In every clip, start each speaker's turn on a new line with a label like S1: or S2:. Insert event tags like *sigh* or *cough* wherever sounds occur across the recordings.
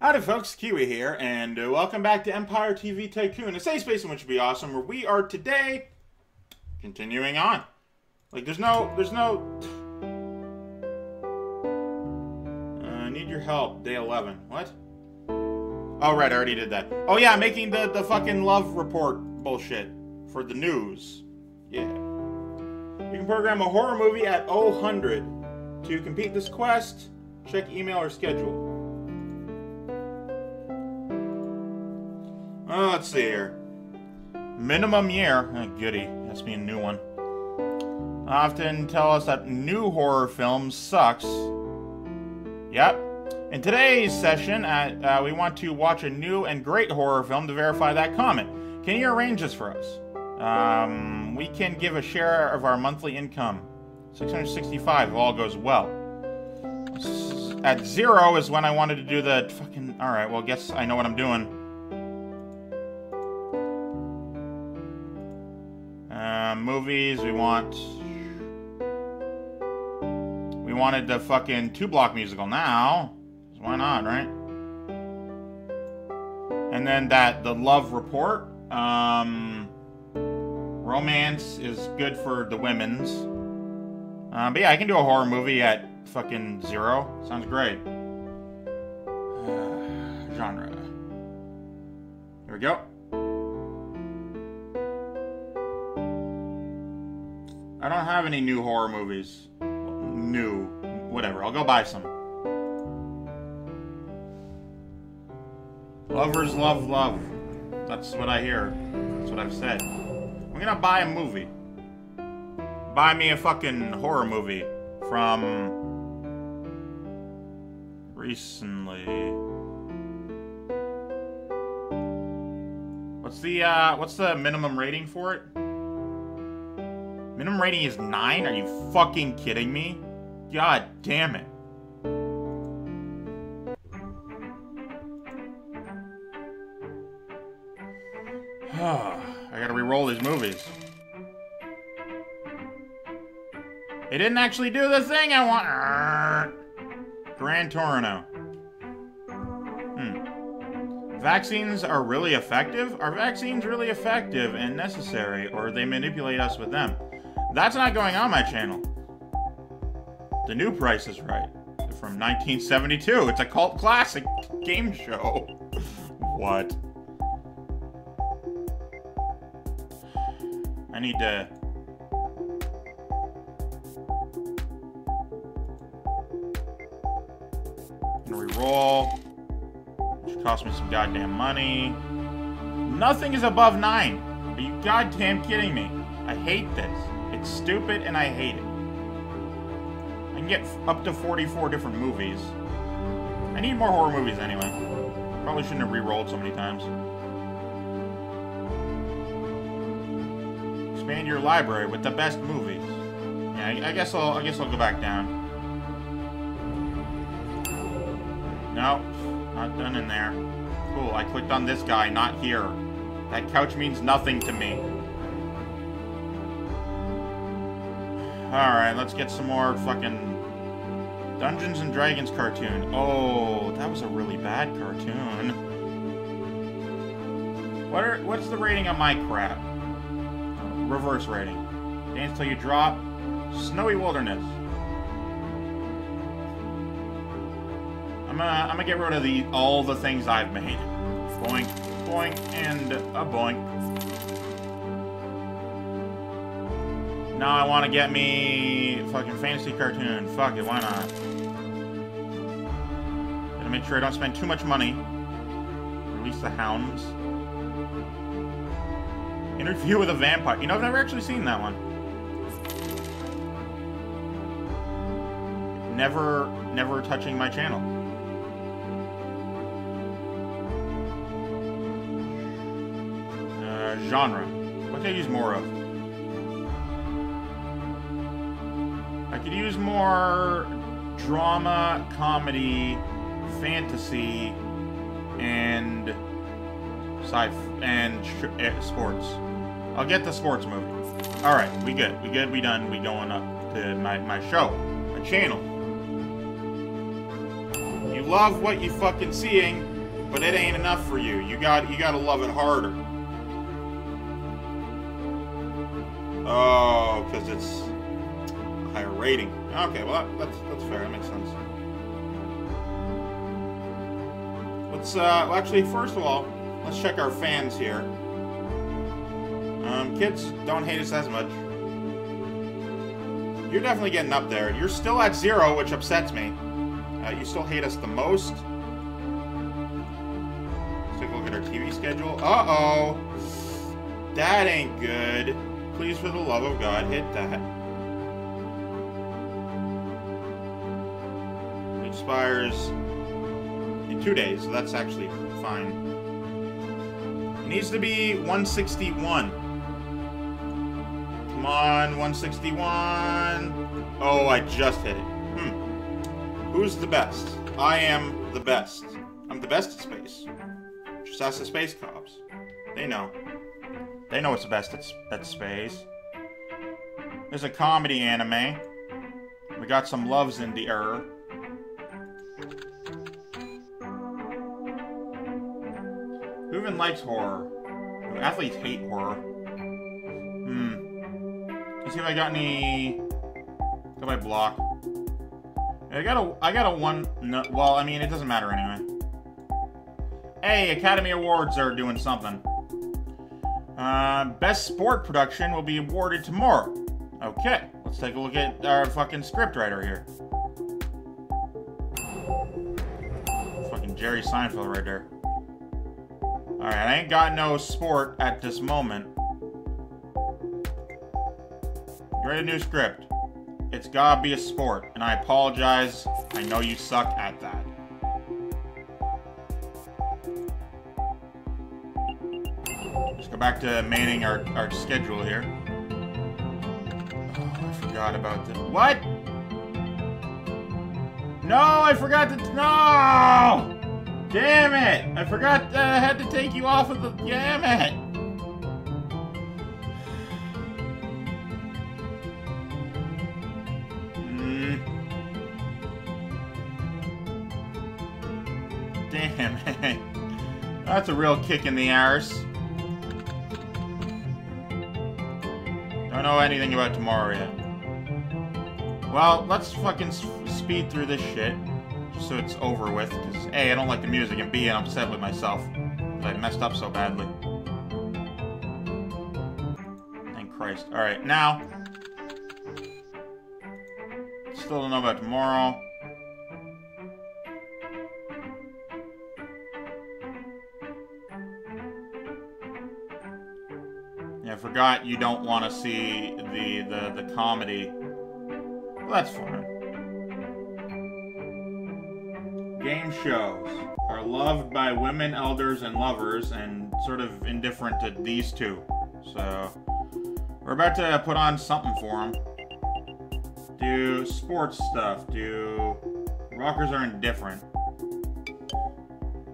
S1: Howdy folks, Keywii here, and uh, welcome back to Empire TV Tycoon, a safe space in which would be awesome, where we are today continuing on. Like, there's no, there's no... *sighs* Uh, I need your help, day 11. What? Oh, right, I already did that. Oh yeah, making the, the fucking love report bullshit for the news. Yeah. You can program a horror movie at 000 to complete this quest. Check email or schedule. Uh, let's see here. Minimum year. Oh, goody. That's me a new one. Often tell us that new horror films sucks. Yep. In today's session, uh, uh, we want to watch a new and great horror film to verify that comment. Can you arrange this for us? Um, we can give a share of our monthly income. 665 if all goes well. At zero is when I wanted to do the fucking... Alright, well, guess I know what I'm doing. Movies, we want... We wanted the fucking two-block musical now. Why not, right? And then that, the love report. Um, romance is good for the women's. Uh, but yeah, I can do a horror movie at fucking zero. Sounds great. Uh, *sighs* genre. Here we go. I don't have any new horror movies. New. Whatever. I'll go buy some. Lovers love love. That's what I hear. That's what I've said. I'm gonna buy a movie. Buy me a fucking horror movie from recently. What's the uh what's the minimum rating for it? Minimum rating is 9? Are you fucking kidding me? God damn it. *sighs* I gotta re-roll these movies. It didn't actually do the thing I want. *laughs* Gran Torino. Hmm. Vaccines are really effective? Are vaccines really effective and necessary, or they manipulate us with them? That's not going on my channel. The new price is right. From 1972. It's a cult classic game show. *laughs* what? I need to... Re-roll. Which cost me some goddamn money. Nothing is above 9. Are you goddamn kidding me? I hate this. It's stupid and I hate it. I can get up to 44 different movies. I need more horror movies anyway. Probably shouldn't have re-rolled so many times. Expand your library with the best movies. Yeah, I, I guess I'll I guess I'll go back down. No, not done in there. Cool, I clicked on this guy, not here. That couch means nothing to me. Alright, let's get some more fucking Dungeons and Dragons cartoon. Oh, that was a really bad cartoon. What are, what's the rating on my crap? reverse rating. Dance till you drop. Snowy Wilderness. I'm gonna, I'm gonna get rid of the all the things I've made. Boink, boink, and a boink. Now I want to get me fucking fantasy cartoon. Fuck it, why not? Gotta make sure I don't spend too much money. Release the hounds. Interview with a Vampire. You know, I've never actually seen that one. Never, never touching my channel. Uh, genre. What can I use more of? Could use more drama, comedy, fantasy, and sci and uh, sports. I'll get the sports movie. All right, we good. We good. We done. We going up to my my show, my channel. You love what you fucking seeing, but it ain't enough for you. You got you gotta love it harder. Oh, because it's higher rating. Okay, well that, that's that's fair. That makes sense. Let's uh, well, actually first of all, let's check our fans here. Um, kids don't hate us as much. You're definitely getting up there. You're still at zero, which upsets me. Uh, you still hate us the most. Let's take a look at our TV schedule. Uh-oh. That ain't good. Please, for the love of God, hit that. Expires in two days, so that's actually fine. It needs to be 161. Come on, 161. Oh, I just hit it. Hmm. Who's the best? I am the best. I'm the best at space. Just ask the space cops. They know. They know what's the best at, at space. There's a comedy anime. We got some loves in the air. Likes horror? Athletes hate horror. Hmm. Let's see if I got any... Got my block. I got a, I got a one, no, well, I mean, it doesn't matter anyway. Hey, Academy Awards are doing something. Uh, best sport production will be awarded tomorrow. Okay, let's take a look at our fucking scriptwriter here. Fucking Jerry Seinfeld right there. Alright, I ain't got no sport at this moment. Write a new script. It's gotta be a sport, and I apologize. I know you suck at that. Let's go back to manning our, our schedule here. Oh, I forgot about the... What? No, I forgot to... No! Damn it! I forgot that I had to take you off of the... Damn it! Hmm. *laughs* That's a real kick in the arse. Don't know anything about tomorrow yet. Well, let's fucking speed through this shit. So it's over with. Because A, I don't like the music, and B, I'm upset with myself. I messed up so badly. Thank Christ. Alright, now... Still don't know about tomorrow. I forgot you don't want to see the, the, the comedy. Well, that's fine. Game shows are loved by women, elders, and lovers, and sort of indifferent to these two. So, we're about to put on something for them. Do sports stuff. Do rockers are indifferent.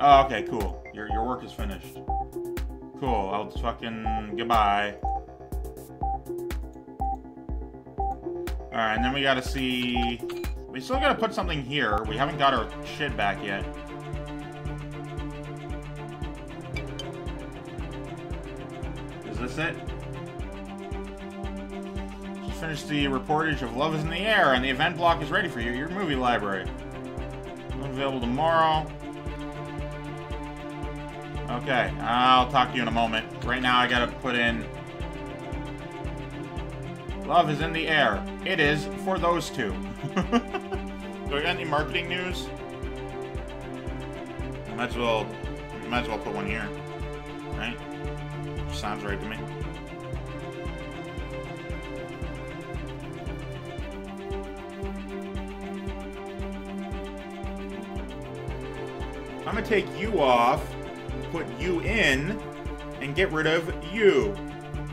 S1: Oh, okay, cool. Your, your work is finished. Cool, I'll fucking... Goodbye. Alright, and then we gotta see... We still gotta put something here. We haven't got our shit back yet. Is this it? Just finished the reportage of Love is in the Air, and the event block is ready for you. Your movie library. Available tomorrow. Okay, I'll talk to you in a moment. Right now, I gotta put in... Love is in the air. It is for those two. *laughs* Do I got any marketing news? Might as well, might as well put one here, right? Sounds right to me. I'm gonna take you off put you in and get rid of you.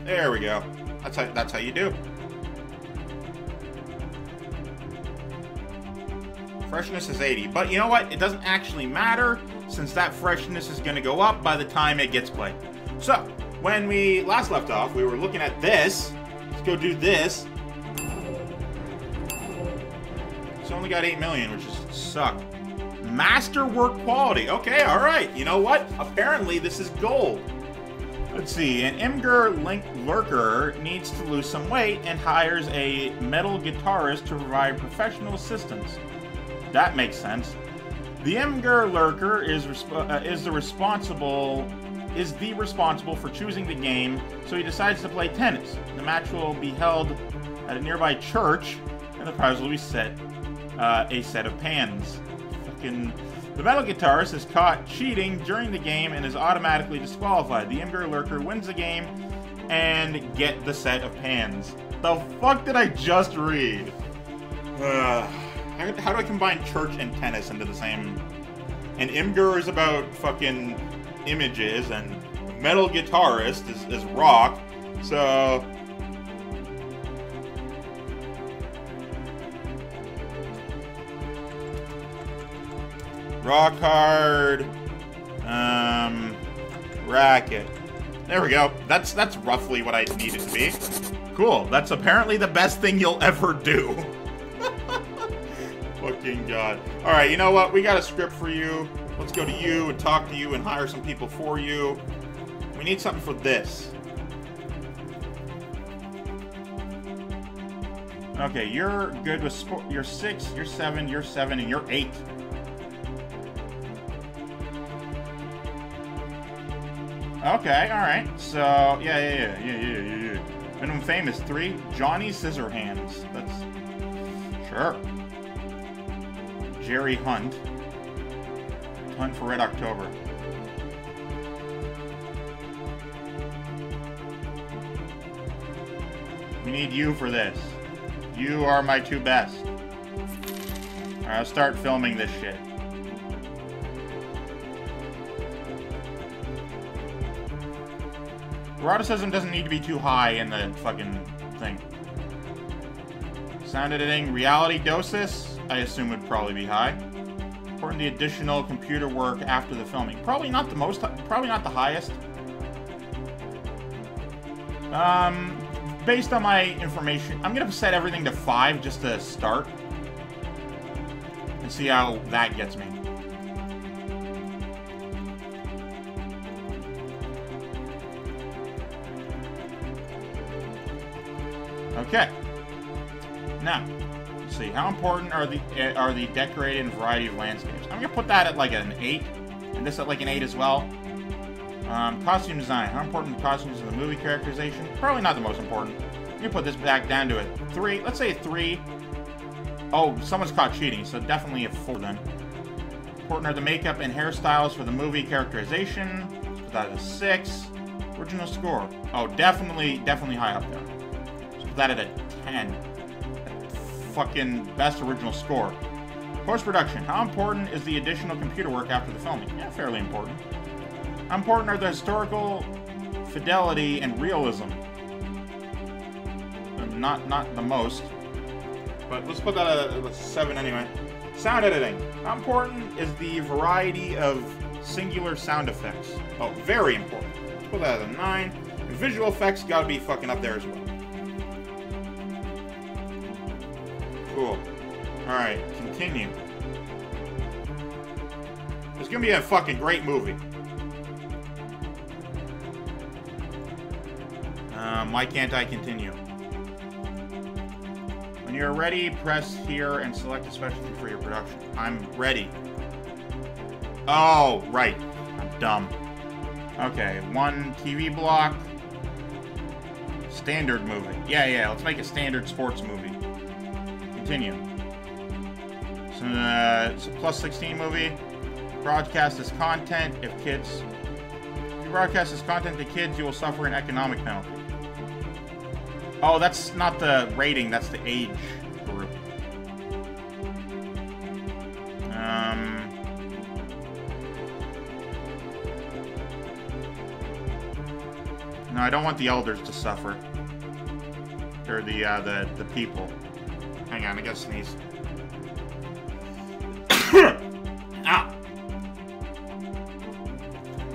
S1: There we go. That's how, that's how you do. Freshness is 80. But you know what? It doesn't actually matter since that freshness is going to go up by the time it gets played. So, when we last left off, we were looking at this. Let's go do this. It's only got 8 million, which is suck. Masterwork quality. Okay, all right. You know what? Apparently, this is gold. Let's see. An Imgur Link lurker needs to lose some weight and hires a metal guitarist to provide professional assistance. That makes sense. The Imgur lurker is uh, is the responsible is the responsible for choosing the game, so he decides to play tennis. The match will be held at a nearby church, and the prize will be set uh, a set of pans. Fucking. The metal guitarist is caught cheating during the game and is automatically disqualified. The Imgur Lurker wins the game and get the set of pans. The fuck did I just read? Uh, how, how do I combine church and tennis into the same... And Imgur is about fucking images, and metal guitarist is, is rock, so Rock hard. Um, racket. There we go. That's that's roughly what I need it to be. Cool. That's apparently the best thing you'll ever do. *laughs* Fucking god. Alright, you know what? We got a script for you. Let's go to you and talk to you and hire some people for you. We need something for this. Okay, you're good with sport. You're six, you're seven, you're seven, and you're eight. Okay, alright. So, yeah, yeah, yeah, yeah, yeah, yeah, yeah. Minimum fame is three. Johnny Scissorhands. That's... Sure. Jerry Hunt. Hunt for Red October. We need you for this. You are my two best. Alright, I'll start filming this shit. Eroticism doesn't need to be too high in the fucking thing. Sound editing, reality dosis, I assume would probably be high. Important the additional computer work after the filming. Probably not the most, probably not the highest. Um, based on my information, I'm gonna set everything to five just to start. And see how that gets me. Okay. Now, see. How important are the eh, are the decorated and variety of landscapes? I'm gonna put that at like an eight, and this at like an eight as well. Um, costume design. How important the costumes in the movie characterization? Probably not the most important. Me put this back down to a three. Let's say a three. Oh, someone's caught cheating, so definitely a four then. Important are the makeup and hairstyles for the movie characterization. Let's put that at a six. Original score. Oh, definitely, definitely high up there Put that at a 10. Fucking best original score. Post-production. How important is the additional computer work after the filming? Yeah, fairly important. How important are the historical fidelity and realism? Um, not not the most. But let's put that at a 7 anyway. Sound editing. How important is the variety of singular sound effects? Oh, very important. Let's put that at a 9. visual effects gotta be fucking up there as well. Cool. Alright, continue. It's gonna be a fucking great movie. Um, why can't I continue? When you're ready, press here and select a specialty for your production. I'm ready. Oh, right. I'm dumb. Okay, one TV block. Standard movie. Yeah, yeah, let's make a standard sports movie. Continue. So, uh, it's a plus 16 movie. Broadcast as content. If kids... If you broadcast as content to kids, you will suffer an economic penalty. Oh, that's not the rating, that's the age group. Um... No, I don't want the elders to suffer. Or the, uh, the, the people. Hang on, I gotta sneeze. *coughs* Ow.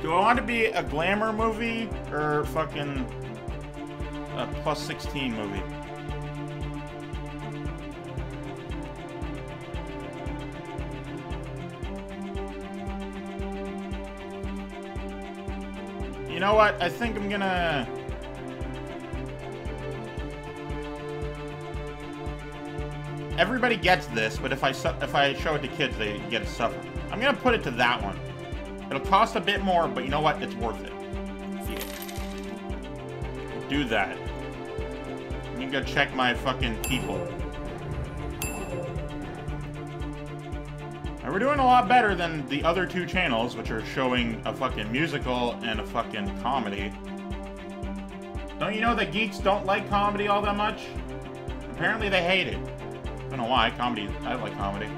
S1: Do I want to be a glamour movie or fucking a plus 16 movie? You know what? I think I'm gonna... Everybody gets this, but if I if I show it to kids, they get to suffer. I'm gonna put it to that one. It'll cost a bit more, but you know what? It's worth it. Yeah. Do that. Let me go check my fucking people. We're doing a lot better than the other two channels, which are showing a fucking musical and a fucking comedy. Don't you know that geeks don't like comedy all that much? Apparently they hate it. I don't know why. Comedy, I like comedy.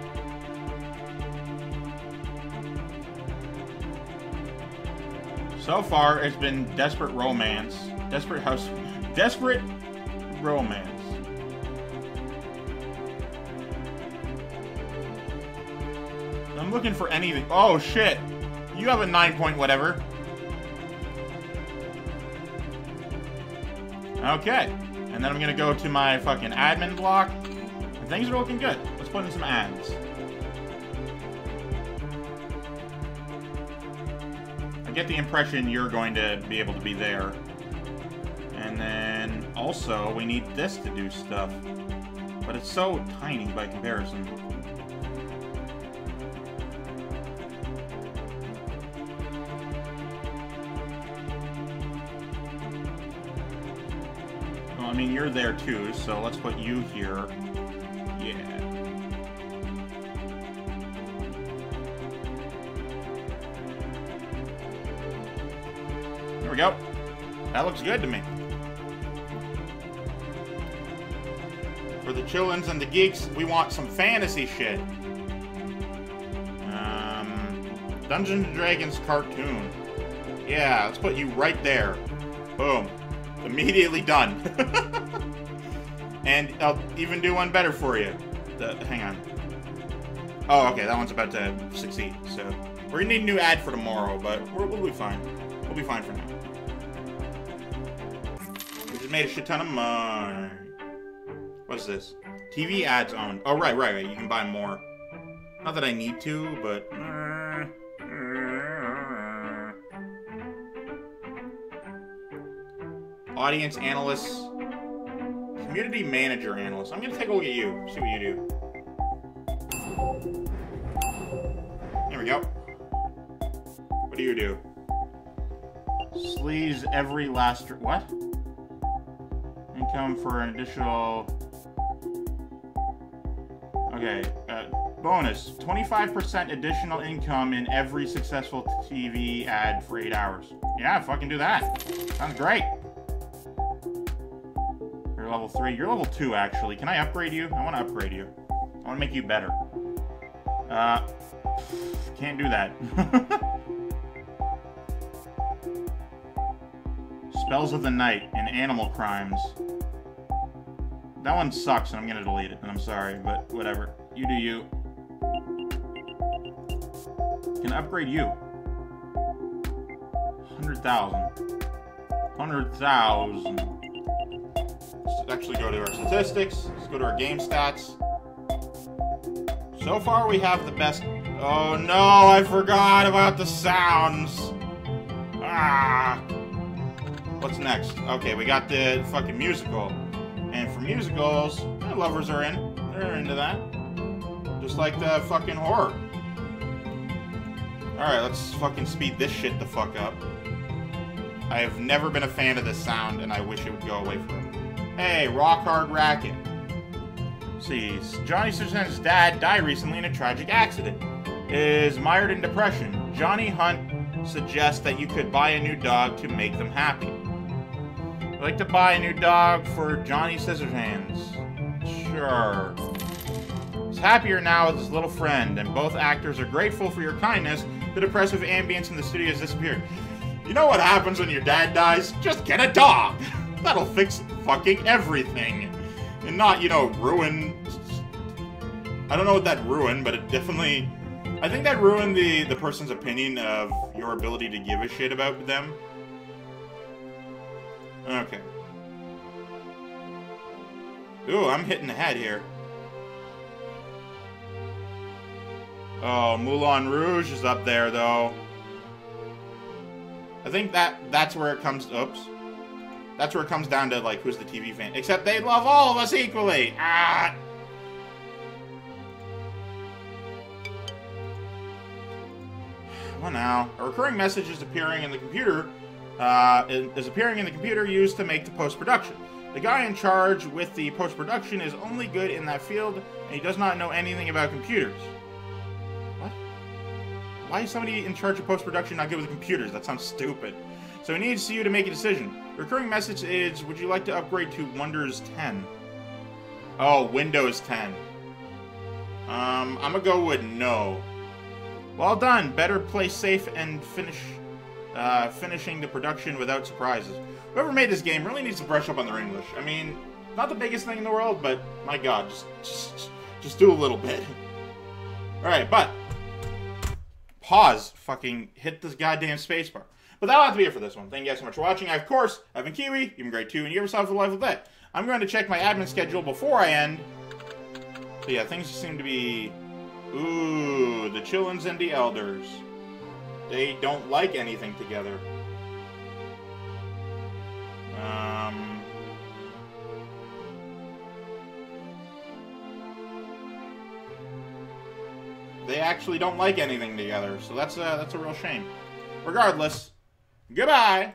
S1: So far, it's been Desperate Romance. Desperate House... Desperate Romance. I'm looking for anything. Oh, shit. You have a 9 point whatever. Okay. And then I'm gonna go to my fucking admin block. And things are looking good. Let's put in some ads. I get the impression you're going to be able to be there. And then also we need this to do stuff. But it's so tiny by comparison. Well, I mean, you're there too, so let's put you here. That looks good to me. For the chillins and the geeks, we want some fantasy shit. Um, Dungeons and Dragons cartoon. Yeah, let's put you right there. Boom. Immediately done. *laughs* and I'll even do one better for you. The, hang on. Oh, okay, that one's about to succeed, so... We're gonna need a new ad for tomorrow, but we'll be fine. We'll be fine for now made a shit ton of money. What's this? TV ads on. Oh, right, right, right. You can buy more. Not that I need to, but... Uh. Audience analysts. Community manager analyst. I'm gonna take a look at you. See what you do. There we go. What do you do? Sleaze every last... What? Income for an additional... Okay, uh, bonus. 25% additional income in every successful TV ad for 8 hours. Yeah, fucking do that. Sounds great. You're level 3. You're level 2, actually. Can I upgrade you? I want to upgrade you. I want to make you better. Uh, can't do that. *laughs* Spells of the Night and Animal Crimes. That one sucks, and I'm gonna delete it, and I'm sorry, but whatever. You do you. Can upgrade you. 100,000. 100,000. Let's actually go to our statistics. Let's go to our game stats. So far, we have the best... Oh, no, I forgot about the sounds. Ah. What's next? Okay, we got the fucking musical. And for musicals, eh, lovers are in. They're into that. Just like the fucking horror. Alright, let's fucking speed this shit the fuck up. I have never been a fan of this sound, and I wish it would go away forever. Hey, Rock Hard Racket. See, Johnny Scissorhands' dad died recently in a tragic accident. Is mired in depression. Johnny Hunt suggests that you could buy a new dog to make them happy. I'd like to buy a new dog for Johnny Scissorhands. Sure. He's happier now with his little friend, and both actors are grateful for your kindness. The depressive ambience in the studio has disappeared. You know what happens when your dad dies? Just get a dog! *laughs* That'll fix fucking everything. And not, you know, ruin... I don't know what that ruined, but it definitely... I think that ruined the, the person's opinion of your ability to give a shit about them. Okay. Ooh, I'm hitting the head here. Oh, Moulin Rouge is up there, though. I think that that's where it comes. Oops. That's where it comes down to like who's the TV fan. Except they love all of us equally. Ah. Well, now a recurring message is appearing in the computer. Uh, is appearing in the computer used to make the post production. The guy in charge with the post production is only good in that field, and he does not know anything about computers. What? Why is somebody in charge of post production not good with computers? That sounds stupid. So he needs you to make a decision. recurring message is Would you like to upgrade to Windows 10? Oh, Windows 10. Um, I'm gonna go with no. Well done. Better play safe and finish uh, finishing the production without surprises. Whoever made this game really needs to brush up on their English. I mean, not the biggest thing in the world, but my god, just just, just do a little bit. *laughs* Alright, but pause. Fucking hit this goddamn spacebar. But that'll have to be it for this one. Thank you guys so much for watching. I, of course, I've been Keywii, you've been great too, and you have yourself a life with that. I'm going to check my admin schedule before I end. But yeah, things seem to be... Ooh, the Chillins and the Elders. They don't like anything together. Um... They actually don't like anything together, so that's a, that's a real shame. Regardless, goodbye!